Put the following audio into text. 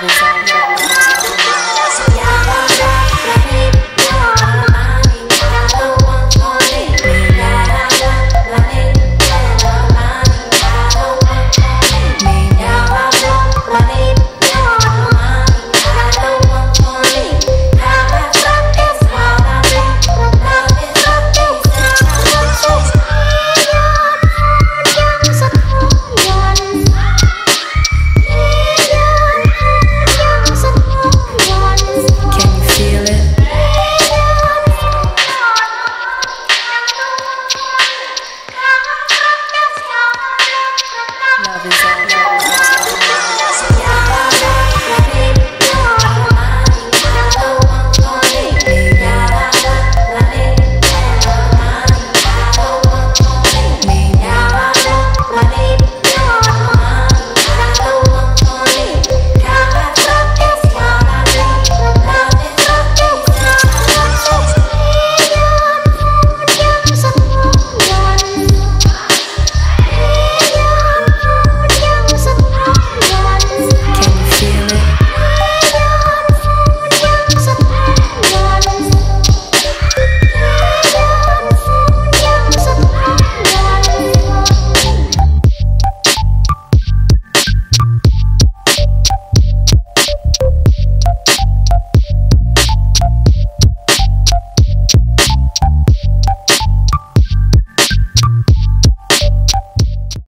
visão. of his eyes.